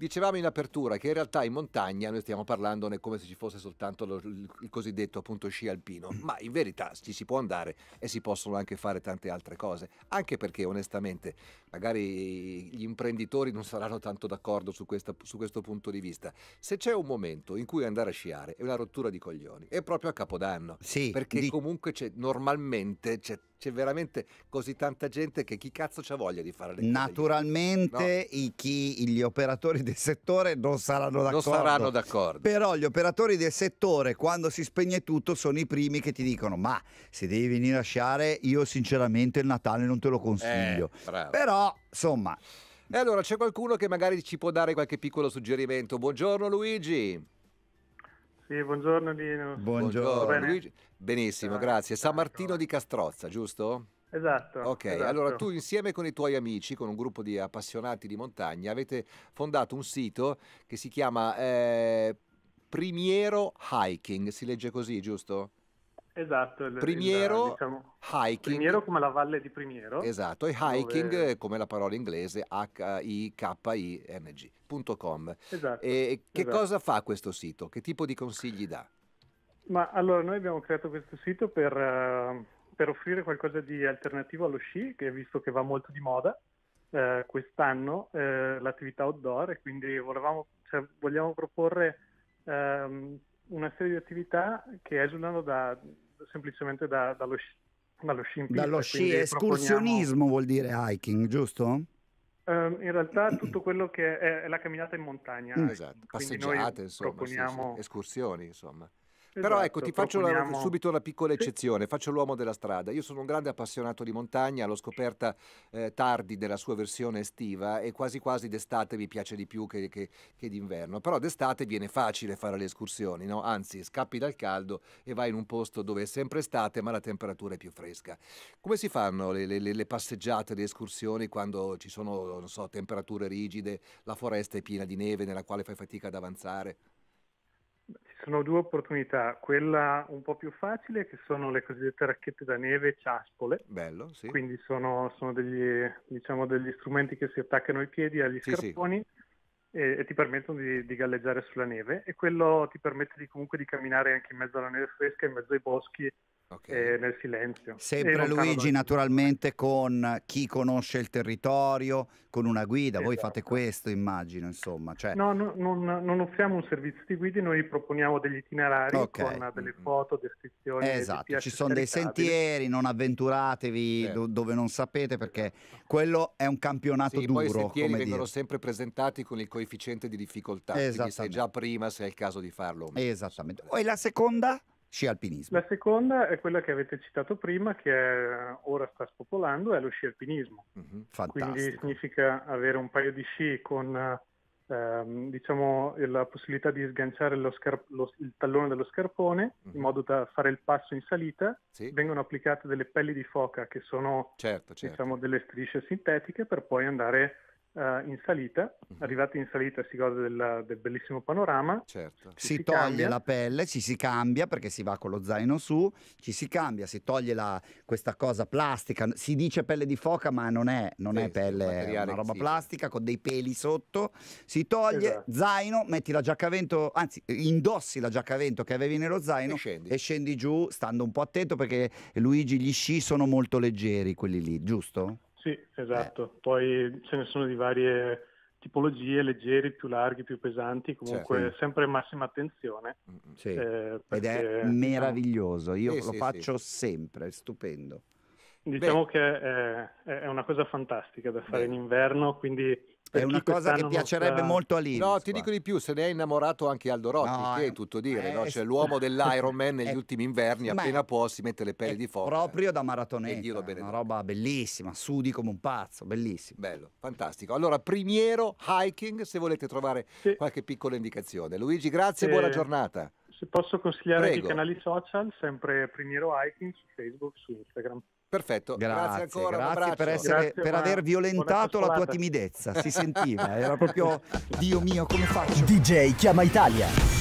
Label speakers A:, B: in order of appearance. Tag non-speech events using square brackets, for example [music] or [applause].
A: Dicevamo in apertura che in realtà in montagna noi stiamo parlandone come se ci fosse soltanto lo- il cosiddetto appunto sci alpino, ma in verità ci si può andare e si possono anche fare tante altre cose, anche perché onestamente magari gli imprenditori non saranno tanto d'accordo su, questa- su questo punto di vista. Se c'è un momento in cui andare a sciare è una rottura di coglioni, è proprio a Capodanno.
B: Sì,
A: Perché
B: di-
A: comunque c'è, normalmente c'è, c'è veramente così tanta gente che chi cazzo c'ha voglia di fare le cose
B: naturalmente i- chi- gli operatori del settore non saranno d'accordo.
A: Non saranno d'accordo.
B: Però gli operatori del settore, quando si spegne tutto, sono i primi che ti dicono: Ma se devi venire a sciare, io sinceramente il Natale non te lo consiglio.
A: Eh.
B: Però, insomma,
A: E allora c'è qualcuno che magari ci può dare qualche piccolo suggerimento. Buongiorno Luigi.
C: Sì, buongiorno Lino.
B: buongiorno.
C: Bene.
A: Luigi. Benissimo,
C: Ah,
A: grazie. San
C: ecco.
A: Martino di Castrozza, giusto?
C: Esatto.
A: Ok,
C: esatto.
A: allora tu insieme con i tuoi amici, con un gruppo di appassionati di montagna, avete fondato un sito che si chiama eh, Primiero Hiking, si legge così, giusto?
C: Esatto. il-
A: Primiero
C: il, diciamo,
A: Hiking.
C: Primiero come la valle di Primiero.
A: Esatto, e hiking
C: dove-
A: eh, come la parola inglese H-I-K-I-N-G.com.
C: Esatto.
A: E che
C: esatto.
A: cosa fa questo sito? Che tipo di consigli dà?
C: Ma allora noi abbiamo creato questo sito per, eh, per offrire qualcosa di alternativo allo sci, che visto che va molto di moda eh, quest'anno, eh, l'attività outdoor, e quindi volevamo, cioè, vogliamo proporre ehm, una serie di attività che esulano da, semplicemente da- dallo sci. Dallo sci,
B: dallo sci escursionismo vuol dire hiking, giusto?
C: proponiamo, ehm, in realtà tutto quello che è, è la camminata in montagna.
B: Mm.
A: Esatto,
C: Quindi noi
A: passeggiate, insomma, sì, sì,
C: proponiamo-
A: escursioni, insomma.
C: Esatto,
A: Però ecco, ti faccio
C: proponiamo-
A: subito una piccola
C: Sì.
A: eccezione, faccio l'uomo della strada. Io sono un grande appassionato di montagna, l'ho scoperta eh, tardi nella sua versione estiva e quasi quasi d'estate mi piace di più che, che- che d'inverno. Però d'estate viene facile fare le escursioni, no? Anzi, scappi dal caldo e vai in un posto dove è sempre estate ma la temperatura è più fresca. Come si fanno le, le- le- le passeggiate, le escursioni quando ci sono, non so, temperature rigide, la foresta è piena di neve nella quale fai fatica ad avanzare?
C: Ci sono due opportunità, quella un po' più facile che sono le cosiddette racchette da neve ciaspole,
A: Bello, sì.
C: quindi sono, sono degli, diciamo, degli strumenti che si attaccano ai piedi, agli
A: Sì, sì.
C: scarponi e, e ti permettono di, di galleggiare sulla neve e quello ti permette di, comunque di camminare anche in mezzo alla neve fresca, in mezzo ai boschi
A: Ok.
C: e nel silenzio.
B: Sempre Luigi, naturalmente con chi conosce il territorio, con una guida. Voi
C: Esatto.
B: fate questo, immagino, insomma. Cioè,
C: No, no, non, non offriamo un servizio di guidi, noi proponiamo degli itinerari
B: Ok.
C: con delle foto, descrizioni.
B: Esatto, ci sono dei sentieri, non avventuratevi
A: Certo.
B: do- dove non sapete perché
C: Esatto.
B: quello è un campionato
A: Sì, poi i
B: duro,
A: sentieri
B: come
A: vengono
B: dire.
A: sempre presentati con il coefficiente di difficoltà, quindi sai già prima se è il caso di farlo.
B: Esattamente. E la seconda? Sci alpinismo.
C: La seconda è quella che avete citato prima, che è- ora sta spopolando, è lo sci alpinismo.
A: Mhm.
C: Quindi significa avere un paio di sci con ehm, diciamo, la possibilità di sganciare lo scar- lo- il tallone dello scarpone
A: Mhm.
C: in modo da fare il passo in salita.
A: Sì,
C: Vengono applicate delle pelli di foca che sono
A: certo, certo.
C: diciamo, delle strisce sintetiche per poi andare eh, in salita.
A: Mhm.
C: Arrivati in salita si gode del, del bellissimo panorama.
A: certo.
B: Si,
C: si
B: toglie
C: cambia.
B: la pelle, ci si cambia perché si va con lo zaino su, ci si cambia, si toglie la- questa cosa plastica, si dice pelle di foca ma non è, non
A: Sì,
B: è pelle, è una roba
A: sì.
B: plastica con dei peli sotto, si toglie,
C: Esatto.
B: zaino, metti la giacca a vento, anzi indossi la giacca a vento che avevi nello zaino
A: E scendi.
B: e scendi giù stando un po' attento perché Luigi gli sci sono molto leggeri quelli lì, giusto?
C: Sì, esatto. Poi ce ne sono di varie tipologie, leggeri, più larghi, più pesanti, comunque
B: Certo.
C: sempre massima attenzione.
A: Mm, mm.
B: Sì.
C: eh,
B: Ed
C: perché,
B: è
C: diciamo-
B: meraviglioso, io
A: Sì,
B: lo
A: sì,
B: faccio sempre, è stupendo.
C: Diciamo, che è, è una cosa fantastica da fare
A: Beh.
C: in inverno, quindi
B: È una cosa che piacerebbe
C: sta-
B: molto a Linus.
A: No, ti
B: guarda.
A: dico di più, se ne è innamorato anche Aldo Rotti,
B: No,
A: che
B: eh,
A: è tutto dire,
B: eh,
A: no? Cioè l'uomo dell'Ironman negli
B: è-
A: ultimi inverni, appena può, si mette le pelle
B: È
A: di foca.
B: Proprio da maratoneta, una roba bellissima, sudi come un pazzo, bellissimo.
A: Bello, fantastico. Allora, Primiero Hiking, se volete trovare
C: Sì.
A: qualche piccola indicazione. Luigi, grazie e
C: Sì.
A: buona giornata.
C: Se posso consigliare
A: Prego.
C: i canali social, sempre Primiero Hiking su Facebook, su Instagram.
A: Perfetto, grazie,
B: Grazie,
A: ancora, un
B: grazie per, essere-
C: Grazie,
B: per aver violentato la tua timidezza, si sentiva, era proprio, [laughs] Dio mio, come faccio?
D: DJ Chiama Italia.